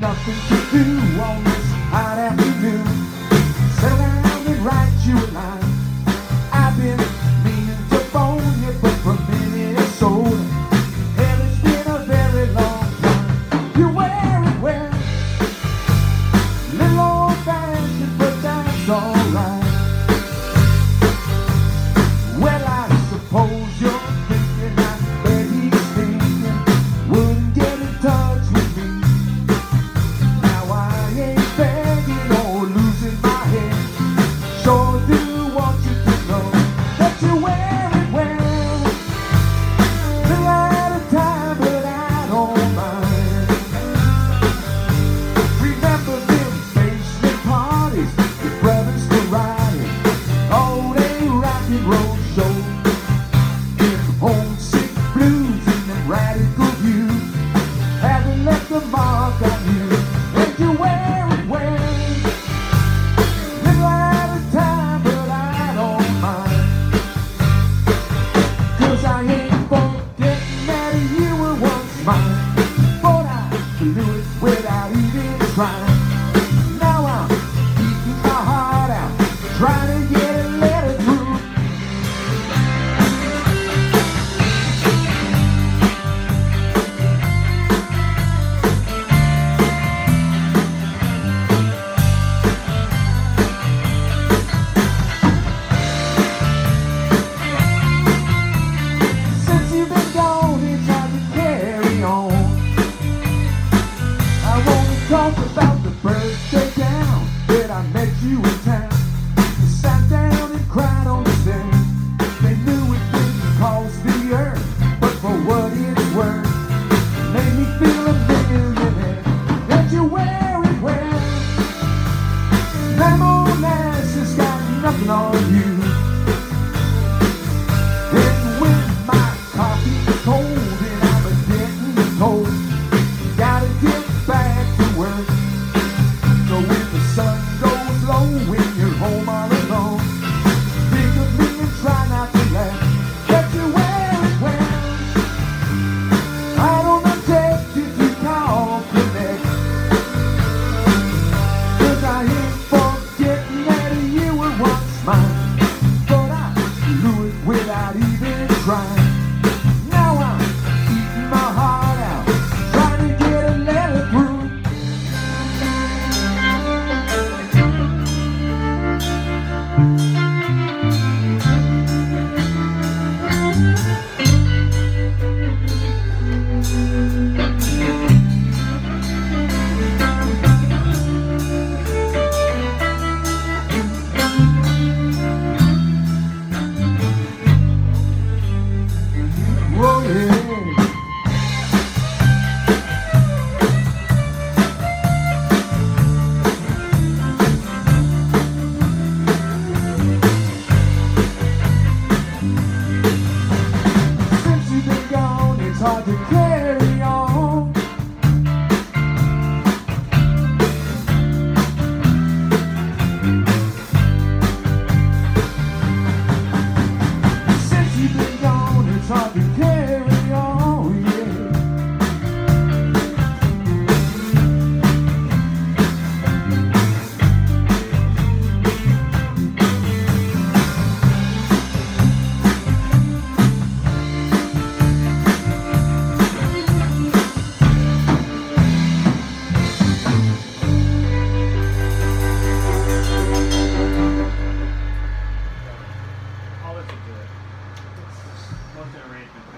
nothing to do on hot afternoon. I would write you a line. I've been meaning to phone you, but it's been a very long time. You wear it well. Little. mark you And you wear it well. Little at a time, but I don't I ain't that you were once mine. I do it without even trying. Now I'm eating my heart out Trying cold.